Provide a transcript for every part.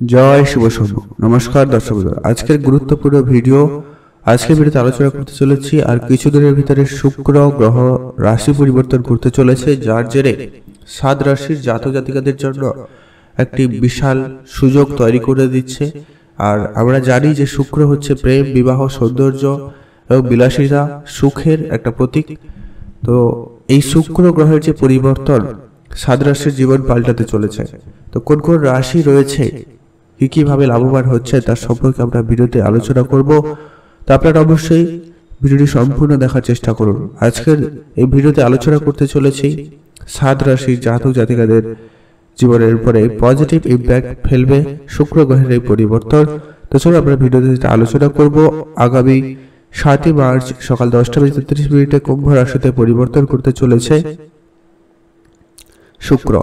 জয় শুভ শম্ভু নমস্কার দর্শক আজকের গুরুত্বপূর্ণ ভিডিও, আজকের ভিডিওতে আলোচনা করতে চলেছি আর কিছুদিনের ভিতরে শুক্র গ্রহ রাশি পরিবর্তন করতে চলেছে, যার জেরে সাত রাশির জাতক জাতিকাদের জন্য একটি বিশাল সুযোগ তৈরি করে দিচ্ছে। আর আমরা জানি যে শুক্র হচ্ছে প্রেম, বিবাহ, সৌন্দর্য এবং বিলাসিতা, সুখের একটা প্রতীক। তো এই শুক্র গ্রহের যে পরিবর্তন সাত রাশির জীবন পাল্টাতে চলেছে। তো কোন কোন রাশি রয়েছে কি কীভাবে লাভবান হচ্ছে তার সম্পর্কে আমরা ভিডিওতে আলোচনা করব। তো আপনারা অবশ্যই ভিডিওটি সম্পূর্ণ দেখার চেষ্টা করুন। আজকের এই ভিডিওতে আলোচনা করতে চলেছি সাত রাশির জাতক জাতিকাদের জীবনের উপরে পজিটিভ ইম্প্যাক্ট ফেলবে, শুক্র গ্রহের এই পরিবর্তন। তো চলো আমরা ভিডিওতে যেটা আলোচনা করব, আগামী সাতই মার্চ সকাল দশটা বেজে তেত্রিশ মিনিটে কুম্ভ রাশিতে পরিবর্তন করতে চলেছে শুক্র।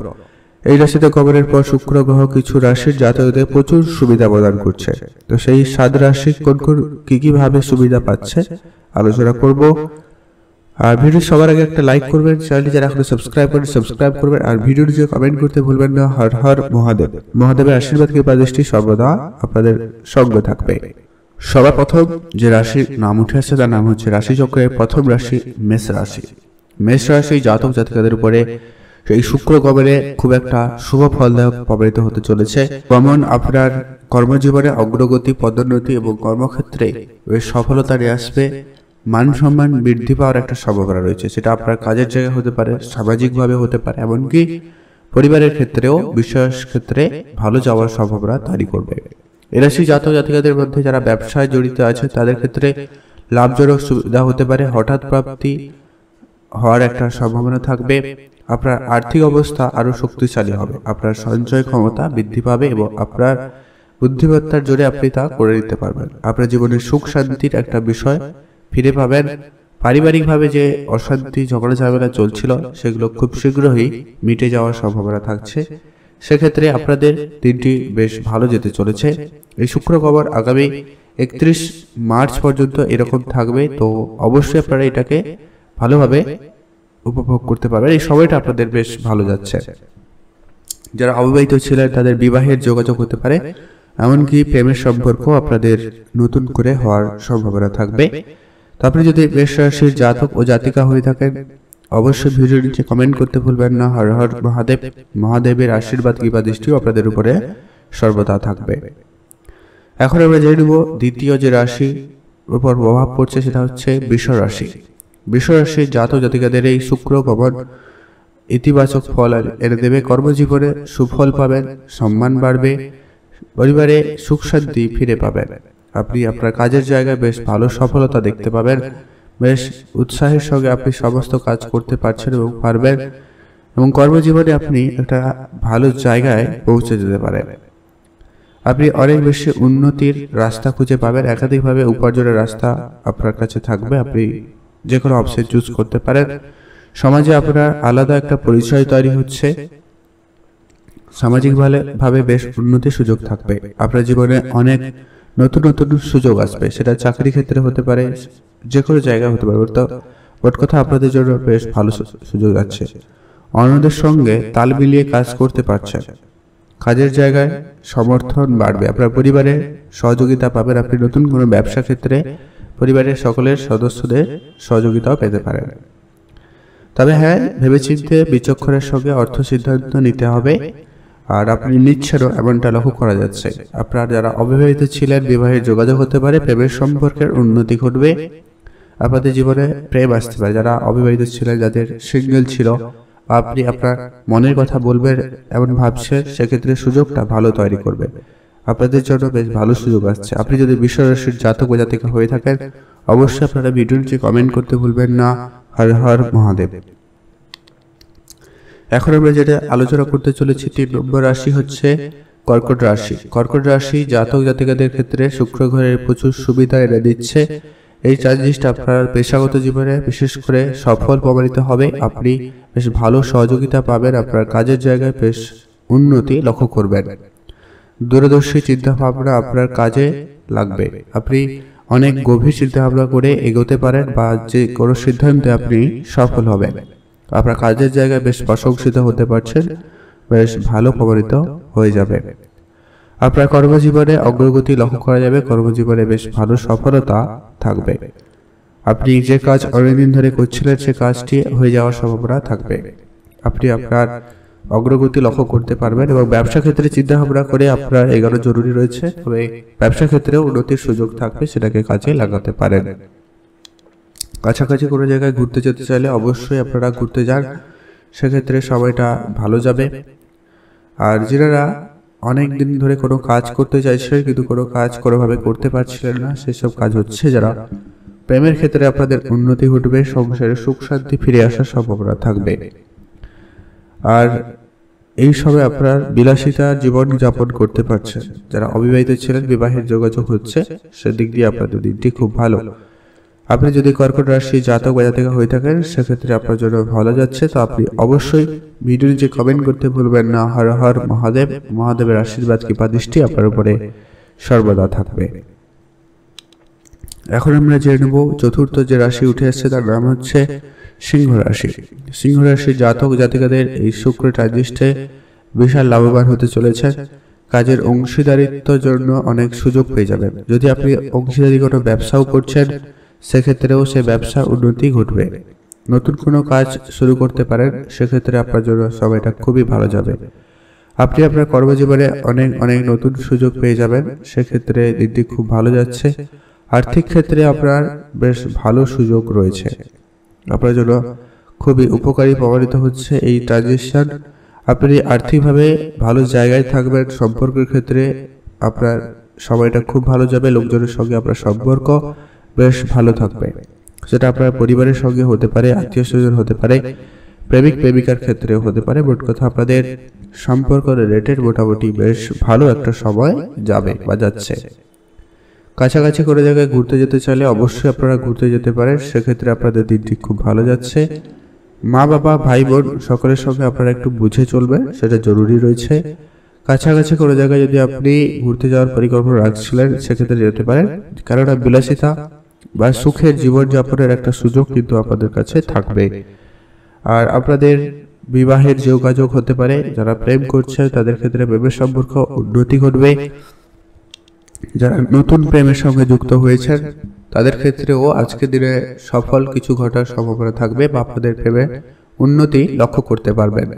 এই রাশিতে কবরের পর শুক্র গ্রহ কিছু রাশির জাতকদের প্রচুর সুবিধা প্রদান করছে। তো সেই সাত রাশি কোন কোন কি কি ভাবে সুবিধা পাচ্ছে আলোচনা করব। আর ভিডিও সবার আগে একটা লাইক করবেন চ্যানেলটি যারা এখনও সাবস্ক্রাইব করেন সাবস্ক্রাইব করবেন, আর ভিডিওর যে কমেন্ট করতে ভুলবেন না, হর হর মহাদেব। মহাদেবের আশীর্বাদ, কৃপা, দৃষ্টি সর্বদা আপনাদের সঙ্গে থাকবে। সবার প্রথম যে রাশির নাম উঠে আসছে, তার নাম হচ্ছে রাশি চক্রের প্রথম রাশি মেষ রাশি। মেষ রাশি জাতক জাতিকাদের উপরে এই শুক্র গমনে খুব একটা শুভ ফলদায়ক প্রবাহিত হতে চলেছে। গমন আপনার কর্মজীবনে অগ্রগতি, পদোন্নতি এবং কর্মক্ষেত্রে সফলতা নিয়ে আসবে। মান সম্মান বৃদ্ধি পাওয়ার একটা সম্ভাবনা রয়েছে। সেটা আপনার কাজের জায়গায় হতে পারে, সামাজিকভাবে হতে পারে, এমনকি পরিবারের ক্ষেত্রেও, বিশ্বাস ক্ষেত্রে ভালো যাওয়ার সম্ভাবনা তৈরি করবে। এরাশি জাতক জাতিকাদের মধ্যে যারা ব্যবসায় জড়িত আছে, তাদের ক্ষেত্রে লাভজনক সুবিধা হতে পারে। হঠাৎ প্রাপ্তি হওয়ার একটা সম্ভাবনা থাকবে। আপনার আর্থিক অবস্থা আরও শক্তিশালী হবে। আপনার সঞ্চয় ক্ষমতা বৃদ্ধি পাবে এবং আপনার বুদ্ধিমত্তার জোরে আপনি তা করে নিতে পারবেন। আপনার জীবনের সুখ শান্তির একটা বিষয় ফিরে পাবেন। পারিবারিকভাবে যে অশান্তি, ঝগড়া, ঝামেলা চলছিল, সেগুলো খুব শীঘ্রই মিটে যাওয়ার সম্ভাবনা থাকছে। সেক্ষেত্রে আপনাদের দিনটি বেশ ভালো যেতে চলেছে। এই শুক্র খবর আগামী একত্রিশ মার্চ পর্যন্ত এরকম থাকবে। তো অবশ্যই আপনারা এটাকে ভালোভাবে উপভোগ করতে পারবেন। এই সময়টা আপনাদের বেশ ভালো যাচ্ছে। যারা অবিবাহিত ছিলেন, তাদের বিবাহের যোগাযোগ হতে পারে। এমনকি প্রেমের সম্পর্ক আপনাদের নতুন করে হওয়ার সম্ভাবনা থাকবে। তো আপনি যদি বেশ রাশির জাতক ও জাতিকা হয়ে থাকেন, অবশ্যই ভিডিও নিচে কমেন্ট করতে ভুলবেন না। হর হর মহাদেব, মহাদেবের আশীর্বাদ কিংবা দৃষ্টিও আপনাদের উপরে সর্বদা থাকবে। এখন আমরা জেনে নেব দ্বিতীয় যে রাশি উপর প্রভাব পড়ছে, সেটা হচ্ছে বৃষ রাশি। বৃষ রাশির জাতক জাতিকাদের এই শুক্র গমন ইতিবাচক ফল এনে দেবে কর্মজীবনে সুফল পাবেন সম্মান বাড়বে পরিবারে সুখ শান্তি ফিরে পাবেন। আপনি আপনার কাজের জায়গায় বেশ ভালো সফলতা দেখতে পাবেন বেশ উৎসাহের সঙ্গে আপনি সমস্ত কাজ করতে পারছেন এবং পারবেন এবং কর্মজীবনে আপনি একটা ভালো জায়গায় পৌঁছে যেতে পারেন। আপনি অনেক বেশি উন্নতির রাস্তা খুঁজে পাবেন একাধিকভাবে উপার্জনের রাস্তা আপনার কাছে থাকবে। আপনি যে কোনো অপশন চুজ করতে পারেন। সমাজে আপনার আলাদা একটা পরিচয় তৈরি হচ্ছে। সামাজিকভাবে ভাবে বেশ উন্নতির সুযোগ থাকবে। আপনার জীবনে অনেক নতুন নতুন সুযোগ আসবে। সেটা চাকরি ক্ষেত্রে হতে পারে, যে কোনো জায়গায় হতে পারে। তো মোট কথা আপনাদের জন্য বেশ ভালো সুযোগ আছে। অন্যদের সঙ্গে তাল মিলিয়ে কাজ করতে পারছেন। কাজের জায়গায় সমর্থন বাড়বে। আপনার পরিবারে সহযোগিতা পাবেন। আপনি নতুন কোনো ব্যবসা ক্ষেত্রে পরিবারের সকলের সদস্যদের সহযোগিতাও পেতে পারেন। তবে হ্যাঁ ভেবেচিন্তে বিচক্ষণের সঙ্গে অর্থ সিদ্ধান্ত নিতে হবে। আর আপনি নিচ্ছেনও এমনটা লক্ষ্য করা যাচ্ছে। আপনার যারা অবিবাহিত ছিলেন বিবাহের যোগাযোগ হতে পারে, প্রেমের সম্পর্কের উন্নতি ঘটবে। আপনাদের জীবনে প্রেম আসতে পারে। যারা অবিবাহিত ছিলেন, যাদের সিঙ্গেল ছিল, আপনি আপনার মনের কথা বলবেন, এমন ভাবছেন, সেক্ষেত্রে সুযোগটা ভালো তৈরি করবে। আপনাদের জন্য বেশ ভালো সুযোগ আসছে। আপনি যদি বিশ্বরাশির জাতক বা জাতিকা হয়ে থাকেন, অবশ্যই আপনারা ভিডিওর নিচে কমেন্ট করতে ভুলবেন না। হর হর মহাদেব। এখন আমরা যেটা আলোচনা করতে চলেছি, তিন নম্বর রাশি হচ্ছে কর্কট রাশি। কর্কট রাশি জাতক জাতিকাদের ক্ষেত্রে শুক্র ঘরের প্রচুর সুবিধা এনে দিচ্ছে। এই চার জিনিসটা আপনার পেশাগত জীবনে বিশেষ করে সফল প্রমাণিত হবে। আপনি বেশ ভালো সহযোগিতা পাবেন, আপনার কাজের জায়গায় বেশ উন্নতি লক্ষ্য করবেন। দূরদর্শী চিন্তা ভাবনা আপনার কাজে লাগবে। আপনি অনেক গভীর চিন্তা ভাবনা করে এগোতে পারেন বা যে কোনো সিদ্ধান্তে আপনি সফল হবেন। আপনার কাজের জায়গায় বেশ প্রশংসিত হতে পারছেন, বেশ ভালো প্রমাণিত হয়ে যাবে। আপনার কর্মজীবনে অগ্রগতি লক্ষ্য করা যাবে, কর্মজীবনে বেশ ভালো সফলতা থাকবে। আপনি যে কাজ অনেকদিন ধরে করছিলেন, সে কাজটি হয়ে যাওয়ার সম্ভাবনা থাকবে। আপনি আপনার অগ্রগতি লক্ষ্য করতে পারবেন এবং ব্যবসা ক্ষেত্রে চিন্তা ভাবনা করে আপনার এগারো জরুরি রয়েছে। তবে ব্যবসা ক্ষেত্রে উন্নতির সুযোগ থাকবে, সেটাকে কাজে লাগাতে পারেন। কাছাকাছি কোনো জায়গায় ঘুরতে যেতে চাইলে অবশ্যই আপনারা ঘুরতে যান। সেক্ষেত্রে সময়টা ভালো যাবে। আর যারা অনেক দিন ধরে কোনো কাজ করতে চাইছিলেন কিন্তু কোনো কাজ কোনোভাবে করতে পারছিলেন না, সেসব কাজ হচ্ছে যারা প্রেমের ক্ষেত্রে আপনাদের উন্নতি ঘটবে, সংসারে সুখ শান্তি ফিরে আসার সম্ভাবনা থাকবে। আর এই সময় আপনার বিলাসিতা জীবন যাপন করতে পারছেন। যারা অবিবাহিত ছিলেন, বিবাহের যোগাযোগ হচ্ছে, সেদিক দিয়ে আপনাদের দিনটি খুব ভালো। আপনি যদি কর্কট রাশি জাতক বা জাতিকা হয়ে থাকেন, সেক্ষেত্রে আপনার জন্য ভালো যাচ্ছে। তো আপনি অবশ্যই ভিডিও নিচে কমেন্ট করতে ভুলবেন না। হর হর মহাদেব, মহাদেবের আশীর্বাদ, কৃপা, দৃষ্টি আপনার উপরে সর্বদা থাকবে। এখন আমরা জেনে নেব চতুর্থ যে রাশি উঠে আসছে তার নাম হচ্ছে সিংহ রাশি সিংহ রাশির জাতক জাতিকাদের এই শুক্র ট্রানজিস্টে বিশাল লাভবান হতে চলেছে। কাজের অংশীদারিত্বর জন্য অনেক সুযোগ পেয়ে যাবেন। যদি আপনি অংশীদারি কোনো ব্যবসাও করছেন, সেক্ষেত্রেও সে ব্যবসা উন্নতি ঘটবে। নতুন কোনো কাজ শুরু করতে পারেন, সেক্ষেত্রে আপনার জন্য সময়টা খুবই ভালো যাবে। আপনি আপনার কর্মজীবনে অনেক অনেক নতুন সুযোগ পেয়ে যাবেন, সেক্ষেত্রে দিনটি খুব ভালো যাচ্ছে। আর্থিক ক্ষেত্রে আপনার বেশ ভালো সুযোগ রয়েছে। আপনার জন্য খুবই উপকারী প্রমাণিত হচ্ছে এই ট্রানজেকশন আপনি আর্থিকভাবে ভালো জায়গায় থাকবেন, সম্পর্কের ক্ষেত্রে আপনার সময়টা খুব ভালো যাবে, লোকজনের সঙ্গে আপনার সম্পর্ক বেশ ভালো থাকবে। সেটা আপনার পরিবারের সঙ্গে হতে পারে, আত্মীয় স্বজন হতে পারে, প্রেমিক, প্রেমিকার ক্ষেত্রেও হতে পারে। মোট কথা আপনাদের সম্পর্ক রিলেটেড মোটামুটি বেশ ভালো একটা সময় যাবে বা যাচ্ছে। কাছাকাছি কোনো জায়গায় ঘুরতে যেতে চাইলে অবশ্যই আপনারা ঘুরতে যেতে পারেন। সেক্ষেত্রে আপনাদের দিনটি খুব ভালো যাচ্ছে। মা, বাবা, ভাই, বোন সকলের সঙ্গে আপনারা একটু বুঝে চলবেন, সেটা জরুরি রয়েছে। কাছাকাছি কোনো জায়গায় যদি আপনি ঘুরতে যাওয়ার পরিকল্পনা রাখছিলেন, সেক্ষেত্রে যেতে পারেন। কেননা বিলাসিতা বা সুখের জীবনযাপনের একটা সুযোগ কিন্তু আপনাদের কাছে থাকবে। আর আপনাদের বিবাহের যোগাযোগ হতে পারে। যারা প্রেম করছে, তাদের ক্ষেত্রে প্রেমের সম্পর্ক উন্নতি ঘটবে। যারা নতুন প্রেমের সঙ্গে যুক্ত হয়েছেন, তাদের ক্ষেত্রেও আজকের দিনে সফল কিছু ঘটার সম্ভাবনা থাকবে বা আপনাদের প্রেমে উন্নতি লক্ষ্য করতে পারবেন।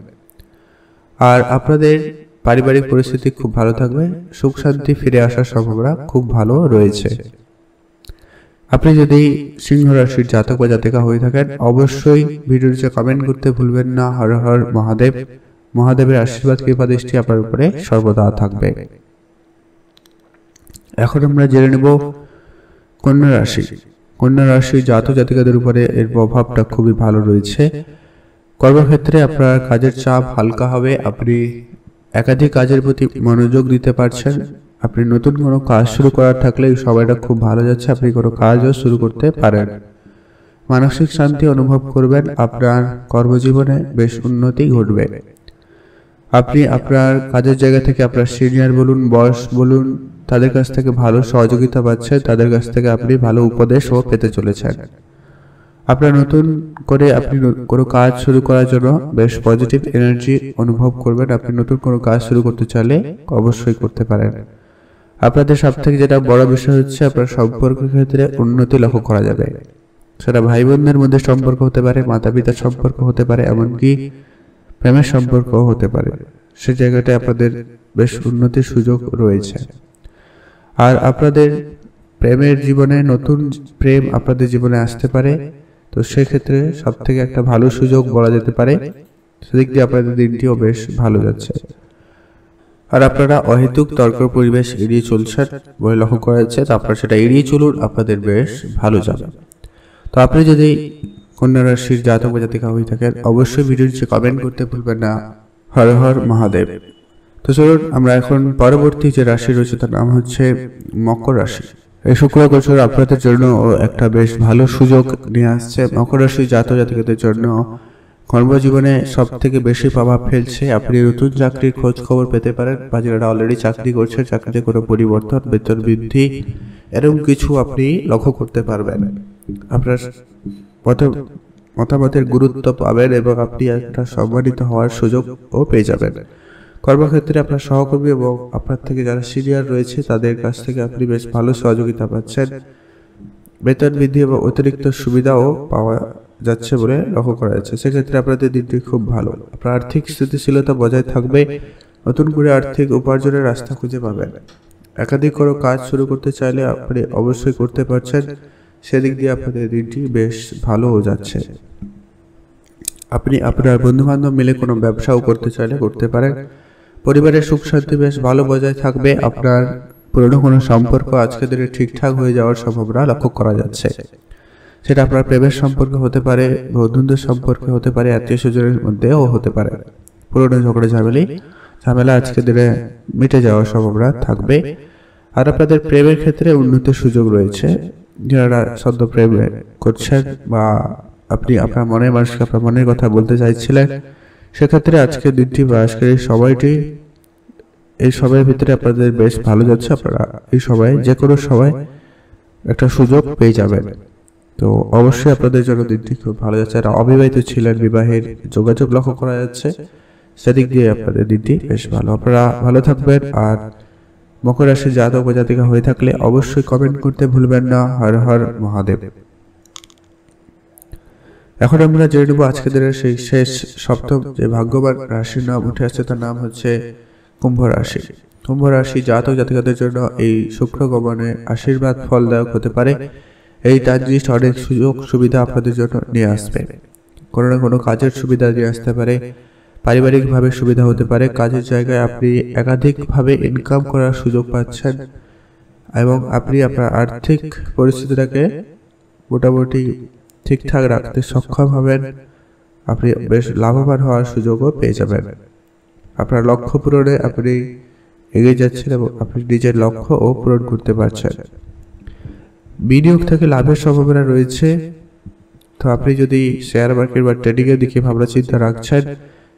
আর আপনাদের পারিবারিক পরিস্থিতি খুব ভালো থাকবে, সুখ শান্তি ফিরে আসার সম্ভাবনা খুব ভালো রয়েছে। আপনি যদি সিংহ রাশির জাতক বা জাতিকা হয়ে থাকেন, অবশ্যই ভিডিওটিতে কমেন্ট করতে ভুলবেন না। হর হর মহাদেব। মহাদেবের আশীর্বাদ, কৃপা, দৃষ্টি আপনার উপরে সর্বদা থাকবে। এখন আমরা জেনে নেব কন্যা রাশি। কন্যা রাশি জাত জাতিকাদের উপরে এর প্রভাবটা খুবই ভালো রয়েছে। কর্মক্ষেত্রে আপনার কাজের চাপ হালকা হবে, আপনি একাধিক কাজের প্রতি মনোযোগ দিতে পারছেন। আপনি নতুন কোনো কাজ শুরু করার থাকলে সময়টা খুব ভালো যাচ্ছে, আপনি কোনো কাজও শুরু করতে পারেন। মানসিক শান্তি অনুভব করবেন, আপনার কর্মজীবনে বেশ উন্নতি ঘটবে। আপনি আপনার কাজের জায়গা থেকে আপনার সিনিয়র বলুন বয়স বলুন তাদের কাছ থেকে ভালো সহযোগিতা পাচ্ছেন তাদের কাছ থেকে আপনি ভালো উপদেশও পেতে চলেছেন। আপনার নতুন করে আপনি কোনো কাজ শুরু করার জন্য বেশ পজিটিভ এনার্জি অনুভব করবেন। আপনি নতুন কোনো কাজ শুরু করতে চাইলে অবশ্যই করতে পারেন। আপনাদের সব থেকে যেটা বড় বিষয় হচ্ছে আপনার সম্পর্কের ক্ষেত্রে উন্নতি লক্ষ্য করা যাবে। সেটা ভাই বোনদের মধ্যে সম্পর্ক হতে পারে মাতা পিতার সম্পর্ক হতে পারে এমনকি প্রেমের সম্পর্ক হতে পারে। সে জায়গাটায় আপনাদের বেশ উন্নতির সুযোগ রয়েছে। আর আপনাদের প্রেমের জীবনে নতুন প্রেম আপনাদের জীবনে আসতে পারে, তো সেক্ষেত্রে সব থেকে একটা ভালো সুযোগ বলা যেতে পারে, সেদিক দিয়ে আপনাদের দিনটিও বেশ ভালো যাচ্ছে। আর আপনারা অহেতুক তর্ক পরিবেশ এড়িয়ে চলছেন বলে লক্ষ্য করা যাচ্ছে, তো আপনারা সেটা এড়িয়ে চলুন, আপনাদের বেশ ভালো যাবে। তো আপনি যদি কন্যা রাশির জাতক বা জাতিকা হয়ে থাকেন, অবশ্যই ভিডিও নিচে কমেন্ট করতে ভুলবেন না। হর হর মহাদেব। তো চলুন, আমরা এখন পরবর্তী যে রাশি রয়েছে তার নাম হচ্ছে মকর রাশি। এই শুক্র গোচর আপনাদের জন্য একটা বেশ ভালো সুযোগ নিয়ে আসছে। মকর রাশি জাত জাতিকাদের জন্য কর্মজীবনে সব থেকে বেশি প্রভাব ফেলছে। আপনি নতুন চাকরির খোঁজ খবর পেতে পারেন বা যারা অলরেডি চাকরি করছে চাকরিতে কোনো পরিবর্তন, বেতন বৃদ্ধি, এরকম কিছু আপনি লক্ষ্য করতে পারবেন। আপনার মতামতের গুরুত্ব পাবেন এবং আপনি একটা সম্মানিত হওয়ার সুযোগও পেয়ে যাবেন। কর্মক্ষেত্রে আপনার সহকর্মী এবং আপনার থেকে যারা সিনিয়র রয়েছে, তাদের কাছ থেকে আপনি বেশ ভালো সহযোগিতা পাচ্ছেন। বেতন বৃদ্ধি এবং অতিরিক্ত সুবিধাও পাওয়া যাচ্ছে বলে লক্ষ্য করা যাচ্ছে। সেক্ষেত্রে আপনাদের দিনটি খুব ভালো। আপনার আর্থিক স্থিতিশীলতা বজায় থাকবে। নতুন করে আর্থিক উপার্জনের রাস্তা খুঁজে পাবেন। একাধিক কোনো কাজ শুরু করতে চাইলে আপনি অবশ্যই করতে পারছেন। সেদিক দিয়ে আপনাদের দিনটি বেশ ভালো যাচ্ছে। আপনি আপনার বন্ধু বান্ধব মিলে কোনো ব্যবসাও করতে চাইলে করতে পারেন। পরিবারের সুখ শান্তি বেশ ভালো বজায় থাকবে। আপনার পুরনো কোনো সম্পর্ক আজকের দিনে ঠিকঠাক হয়ে যাওয়ার সম্ভাবনা লক্ষ্য করা যাচ্ছে। সেটা আপনার প্রেমের সম্পর্ক হতে পারে, বন্ধুদের সম্পর্কে হতে পারে আত্মীয় স্বজনের মধ্যেও হতে পারে। পুরনো ঝগড়া, ঝামেলি, ঝামেলা আজকের দিনে মিটে যাওয়ার সম্ভাবনা থাকবে। আর আপনাদের প্রেমের ক্ষেত্রে উন্নতির সুযোগ রয়েছে। যারা সদ্য প্রেম করছেন বা আপনি আপনার মনের মানুষকে আপনার মনের কথা বলতে চাইছিলেন, সেক্ষেত্রে আজকের দিনটি বা আজকের এই সময়টি, এই সময়ের ভিতরে আপনাদের বেশ ভালো যাচ্ছে। আপনারা এই সময় যে কোনো সময় একটা সুযোগ পেয়ে যাবেন। তো অবশ্যই আপনাদের জন্য দিনটি খুব ভালো যাচ্ছে। আর অবিবাহিত ছিলেন, বিবাহের যোগাযোগ লক্ষ্য করা যাচ্ছে, সেদিক দিয়ে আপনাদের দিনটি বেশ ভালো। আপনারা ভালো থাকবেন আর মকর রাশির জাতক উপজাতিকা হয়ে থাকলে অবশ্যই কমেন্ট করতে ভুলবেন না। হর হর মহাদেব। এখন আমরা জেনে নেব আজকে দিনের সেই শেষ সপ্তম যে ভাগ্যবান রাশির নাম উঠে আসছে, তার নাম হচ্ছে কুম্ভ রাশি। কুম্ভ রাশি জাতক জাতিকাদের জন্য এই শুক্র গমনে আশীর্বাদ ফলদায়ক হতে পারে। এই ট্রানজিট অনেক সুযোগ সুবিধা আপনাদের জন্য নিয়ে আসবে। কোনো না কোনো কাজের সুবিধা নিয়ে আসতে পারে। পারিবারিকভাবে সুবিধা হতে পারে, কাজের জায়গায় আপনি একাধিকভাবে ইনকাম করার সুযোগ পাচ্ছেন এবং আপনি আপনার আর্থিক পরিস্থিতিটাকে মোটামুটি ঠিকঠাক রাখতে সক্ষম হবেন, আপনি বেশ লাভবান হওয়ার সুযোগও পেয়ে যাবেন। আপনার লক্ষ্য পূরণে আপনি এগিয়ে যাচ্ছেন এবং আপনি নিজের লক্ষ্যও পূরণ করতে পারছেন। বিনিয়োগ থেকে লাভের সম্ভাবনা রয়েছে। তো আপনি যদি শেয়ার মার্কেট বা ট্রেডিংয়ের দিকে ভাবনা চিন্তা রাখছেন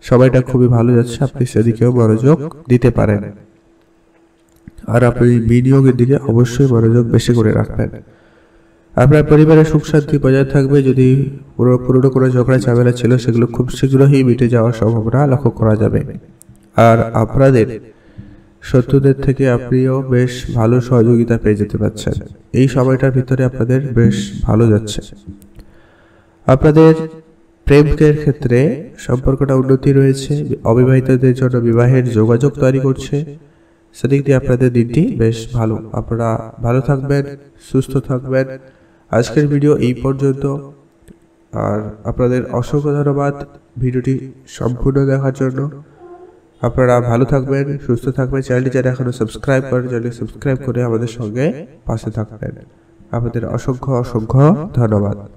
সময়টা খুবই ভালো যাচ্ছে, আপনি সেদিকেও মনোযোগ দিতে পারেন। আর আপনি বিনিয়োগের দিকে অবশ্যই মনোযোগ বেশি করে রাখবেন। আপনার পরিবারের সুখ শান্তি বজায় থাকবে, যদি পুরো পুরোনো কোনো ঝগড়া ঝামেলা ছিল, সেগুলো খুব শীঘ্রই মিটে যাওয়ার সম্ভাবনা লক্ষ্য করা যাবে। আর আপনাদের শত্রুদের থেকে আপনিও বেশ ভালো সহযোগিতা পেয়ে যেতে পারছেন। এই সময়টার ভিতরে আপনাদের বেশ ভালো যাচ্ছে। আপনাদের প্রেমের ক্ষেত্রে সম্পর্কটা উন্নতি রয়েছে, অবিবাহিতদের জন্য বিবাহের যোগাযোগ তৈরি করছে। সেদিক দিয়ে আপনাদের দিনটি বেশ ভালো। আপনারা ভালো থাকবেন, সুস্থ থাকবেন। আজকের ভিডিও এই পর্যন্ত। আর আপনাদের অসংখ্য ধন্যবাদ ভিডিওটি সম্পূর্ণ দেখার জন্য। আপনারা ভালো থাকবেন, সুস্থ থাকবেন। চ্যানেলটি যারা এখনও সাবস্ক্রাইব করেন চ্যানেলটি সাবস্ক্রাইব করে আমাদের সঙ্গে পাশে থাকবেন। আপনাদের অসংখ্য অসংখ্য ধন্যবাদ।